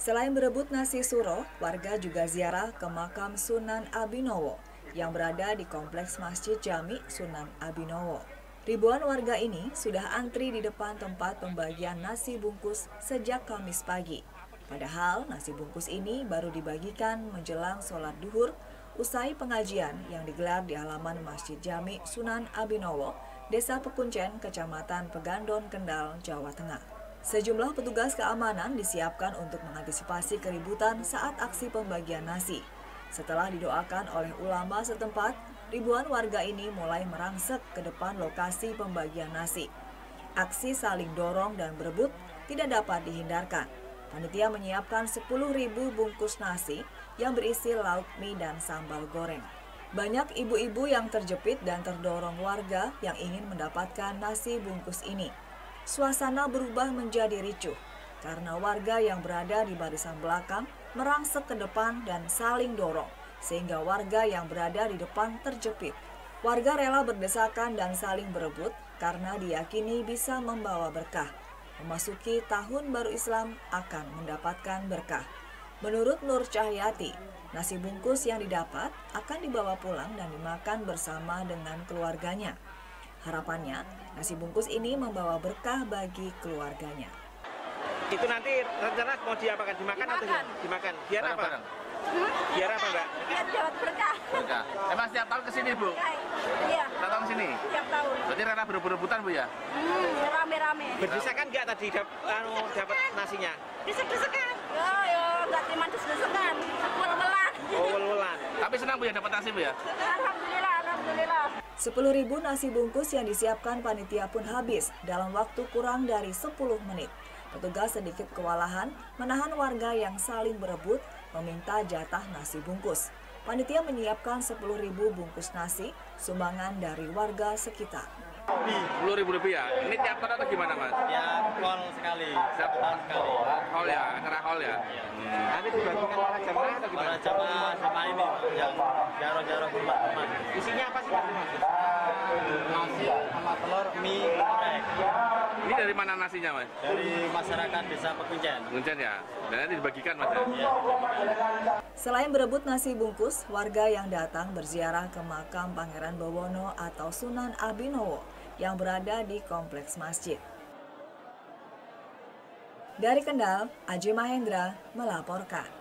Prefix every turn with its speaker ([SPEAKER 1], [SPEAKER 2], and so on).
[SPEAKER 1] Selain berebut nasi suro, warga juga ziarah ke makam Sunan Abinowo yang berada di kompleks Masjid Jami Sunan Abinowo. Ribuan warga ini sudah antri di depan tempat pembagian nasi bungkus sejak Kamis pagi. Padahal nasi bungkus ini baru dibagikan menjelang sholat duhur usai pengajian yang digelar di halaman Masjid Jami Sunan Abinowo, Desa Pekuncen, Kecamatan Pegandon, Kendal, Jawa Tengah. Sejumlah petugas keamanan disiapkan untuk mengantisipasi keributan saat aksi pembagian nasi. Setelah didoakan oleh ulama setempat, ribuan warga ini mulai merangsek ke depan lokasi pembagian nasi. Aksi saling dorong dan berebut tidak dapat dihindarkan. Panitia menyiapkan 10.000 bungkus nasi yang berisi lauk mie dan sambal goreng. Banyak ibu-ibu yang terjepit dan terdorong warga yang ingin mendapatkan nasi bungkus ini suasana berubah menjadi ricuh karena warga yang berada di barisan belakang merangsek ke depan dan saling dorong, sehingga warga yang berada di depan terjepit. Warga rela berdesakan dan saling berebut karena diyakini bisa membawa berkah. Memasuki tahun baru Islam akan mendapatkan berkah. Menurut Nur Cahyati, nasi bungkus yang didapat akan dibawa pulang dan dimakan bersama dengan keluarganya. Harapannya, nasi bungkus ini membawa berkah bagi keluarganya.
[SPEAKER 2] Itu nanti rencana mau diapakan? Dimakan,
[SPEAKER 3] dimakan.
[SPEAKER 2] atau dimakan? Biar apa?
[SPEAKER 3] Barang.
[SPEAKER 2] Biar apa, Mbak?
[SPEAKER 3] Biar dapat berkah.
[SPEAKER 4] Berkah. Emang setiap tahun ke sini Bu?
[SPEAKER 3] Iya.
[SPEAKER 4] Setiap tahun ke sini?
[SPEAKER 3] Setiap tahun.
[SPEAKER 4] Berarti rela berebut-rebutan Bu ya?
[SPEAKER 3] Hmm, rame-rame.
[SPEAKER 2] Berdesakan nggak tadi dap, anu, dapat nasinya?
[SPEAKER 3] Desek-desekan. Ya, ya, nggak terima desek-desekan. Wel-welan.
[SPEAKER 2] Oh, wel-welan.
[SPEAKER 4] Tapi senang Bu ya dapat nasi Bu ya?
[SPEAKER 3] Alhamdulillah, alhamdulillah.
[SPEAKER 1] 10.000 nasi bungkus yang disiapkan panitia pun habis dalam waktu kurang dari 10 menit. Petugas sedikit kewalahan menahan warga yang saling berebut meminta jatah nasi bungkus. Panitia menyiapkan 10.000 bungkus nasi sumbangan dari warga sekitar.
[SPEAKER 4] Sepuluh ribu lebih ya? Ini tiap tahun atau gimana Mas?
[SPEAKER 5] Ya, call sekali.
[SPEAKER 4] Setiap
[SPEAKER 5] tahun sekali.
[SPEAKER 4] Hall ya, acara hall ya?
[SPEAKER 2] Nanti dibagikan para jamaah atau gimana?
[SPEAKER 5] Para jamaah sama ini yang jaro-jaro teman-teman.
[SPEAKER 2] Isinya apa sih, Pak?
[SPEAKER 5] Nasi sama telur, mie, goreng.
[SPEAKER 4] Ini dari mana nasinya Mas?
[SPEAKER 5] Dari masyarakat desa Pekuncen.
[SPEAKER 4] Kuncen ya? Dan nanti dibagikan Mas ya?
[SPEAKER 5] Ya.
[SPEAKER 1] Selain berebut nasi bungkus, warga yang datang berziarah ke makam Pangeran Bowono atau Sunan Abinowo yang berada di kompleks masjid. Dari Kendal, Aji Mahendra melaporkan.